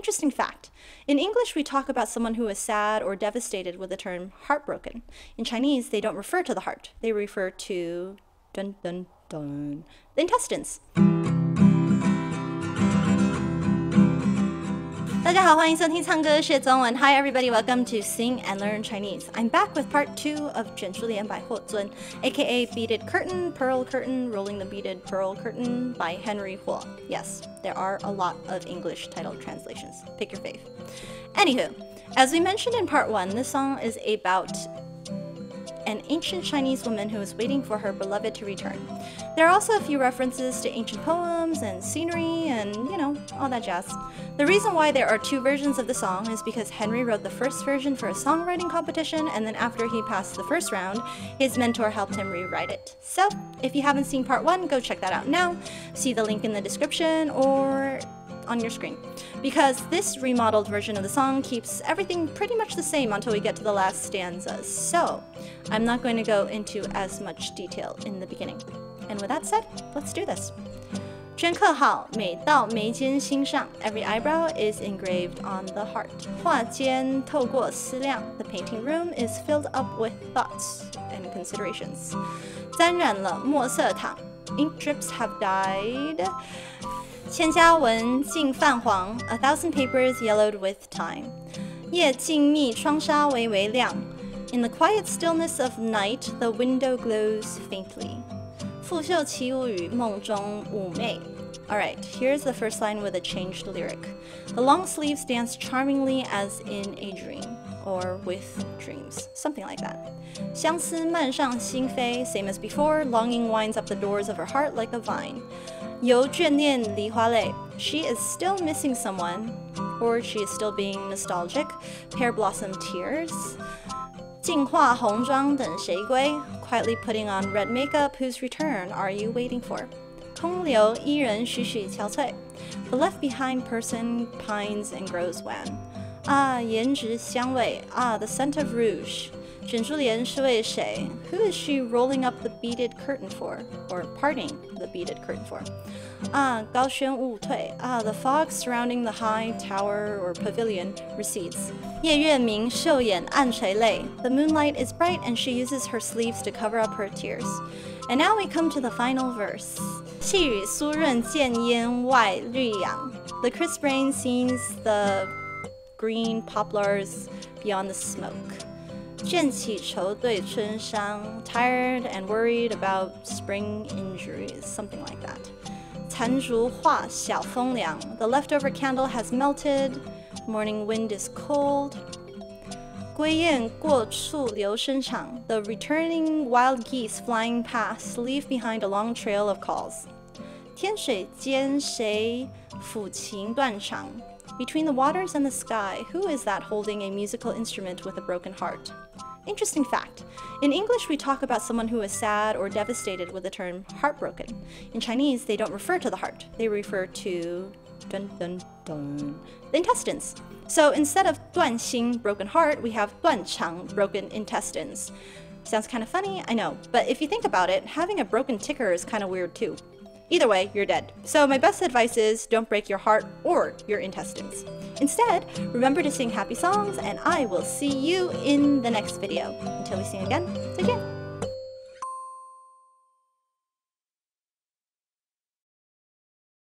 Interesting fact. In English, we talk about someone who is sad or devastated with the term heartbroken. In Chinese, they don't refer to the heart. They refer to dun dun dun the intestines. 大家好，欢迎收听唱歌学中文。Hi everybody, welcome to Sing and Learn Chinese. I'm back with part two of 卷珠帘百货尊, aka Beaded Curtain, Pearl Curtain, Rolling the Beaded Pearl Curtain by Henry Huo. Yes, there are a lot of English title translations. Pick your fave. Anywho, as we mentioned in part one, this song is about an ancient Chinese woman who is waiting for her beloved to return. There are also a few references to ancient poems and scenery and, you know, all that jazz. The reason why there are two versions of the song is because Henry wrote the first version for a songwriting competition, and then after he passed the first round, his mentor helped him rewrite it. So, if you haven't seen part one, go check that out now. See the link in the description or on your screen. Because this remodeled version of the song keeps everything pretty much the same until we get to the last stanzas. So, I'm not going to go into as much detail in the beginning. And with that said, let's do this. 镌刻好，每到眉间心上，Every eyebrow is engraved on the heart。画间透过思量，The painting room is filled up with thoughts and considerations。沾染了墨色淌，Ink drips have dyed。 千家文尽泛黄，A thousand papers yellowed with time。夜静谧，窗纱微微亮。In the quiet stillness of night, the window glows faintly. 复秀起舞于梦中妩媚。Alright, here's the first line with a changed lyric. The long sleeves dance charmingly as in a dream, or with dreams, something like that. 相思漫上心扉, same as before, longing winds up the doors of her heart like a vine. 犹眷恋梨花泪, she is still missing someone, or she is still being nostalgic. Pear blossom tears. 净化红妆等谁归? Quietly putting on red makeup, whose return are you waiting for? 空留伊人栩栩憔悴. The left behind person pines and grows wan. 啊，颜值香味啊，the scent of rouge. 卷珠帘是为谁？Who is she rolling up the beaded curtain for, or parting the beaded curtain for? 啊，高轩雾退啊，the fog surrounding the high tower or pavilion recedes. 夜月明，袖眼暗垂泪. The moonlight is bright and she uses her sleeves to cover up her tears. And now we come to the final verse. 细雨酥润见烟外绿杨. The crisp rain sees the green poplars beyond the smoke. 倦起愁对春伤, tired and worried about spring injuries, something like that. 残烛化小风凉, the leftover candle has melted, morning wind is cold. 归雁过处留声长, the returning wild geese flying past leave behind a long trail of calls. 天水间谁抚琴断肠? Between the waters and the sky, who is that holding a musical instrument with a broken heart? Interesting fact. In English, we talk about someone who is sad or devastated with the term heartbroken. In Chinese, they don't refer to the heart. They refer to dun dun dun the intestines. So instead of 断心 broken heart, we have 断肠 broken intestines. Sounds kind of funny, I know, but if you think about it, having a broken ticker is kind of weird too. Either way, you're dead. So my best advice is don't break your heart or your intestines. Instead, remember to sing happy songs and I will see you in the next video. Until we sing again, take care.